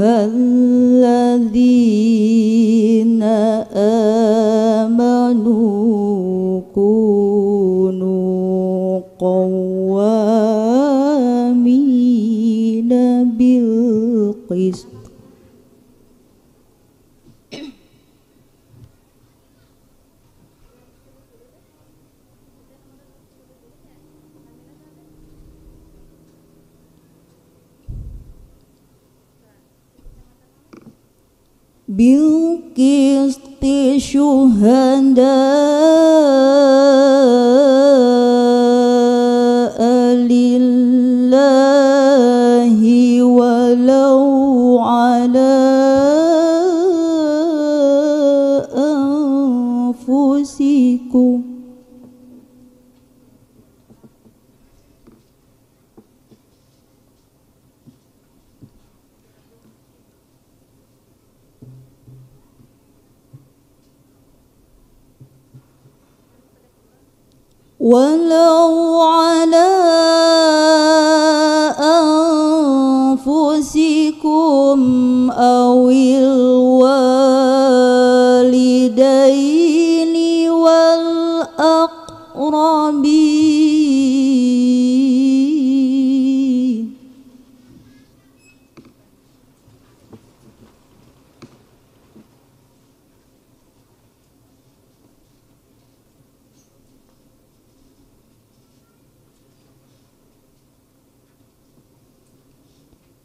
أيها الذين آمنوا كونوا قوامين بالقسط. بالقسط شهداء ولو على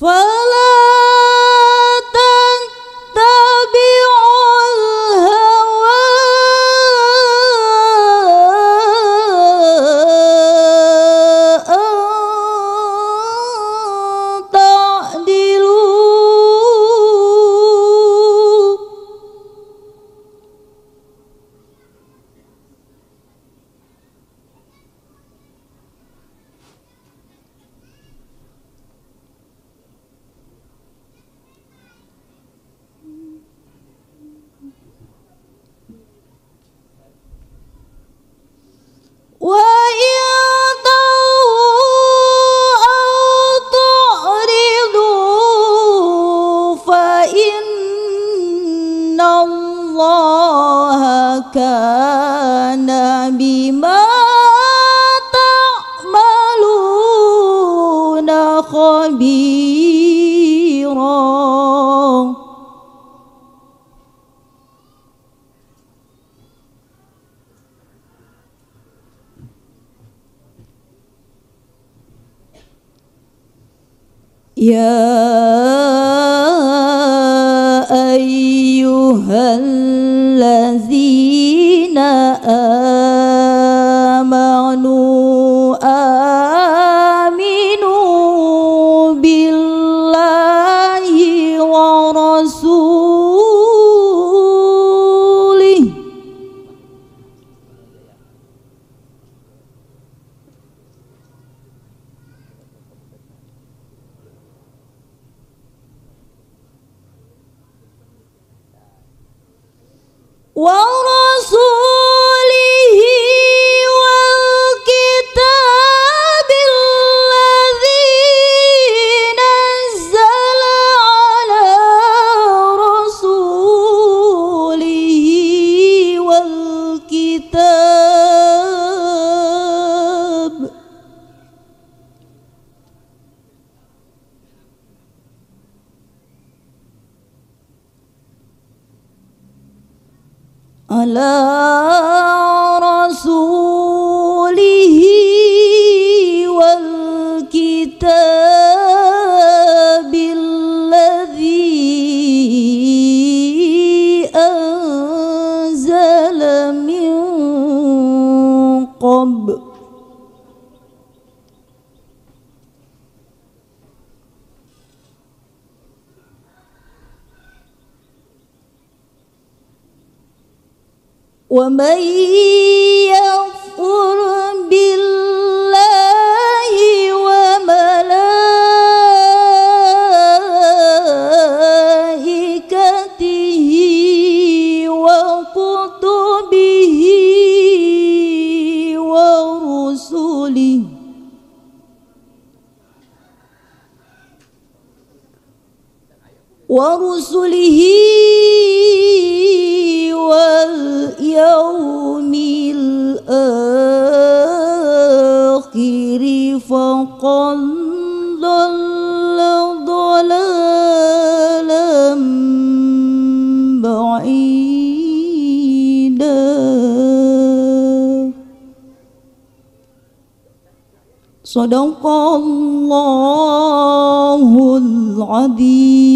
分 كان بما تعملون خبيرا. يا ورسوله على رسوله ومن يكفر بالله وملائكته وكتبه ورسله. ورسله فقد ضل ضلالا بعيدا. صدق الله العظيم.